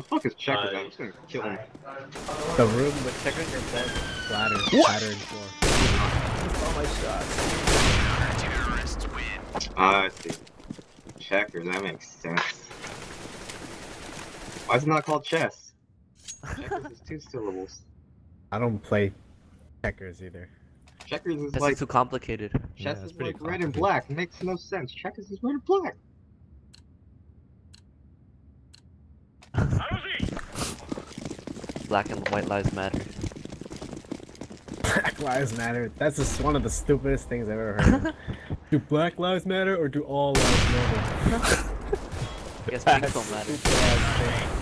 The fuck is checkers? Uh, I'm just gonna kill him. The room with checkers your bed splatter, splatter and floor. Oh my god. Terrorists Ah, I see. Checkers, that makes sense. Why is it not called chess? Checkers is two syllables. I don't play checkers either. Checkers is This like too complicated. Chess it's is pretty like red and complicated. black. Makes no sense. Checkers is red and black. Black and white lives matter. Black lives matter. That's just one of the stupidest things I've ever heard. do black lives matter or do all lives matter? I guess pink don't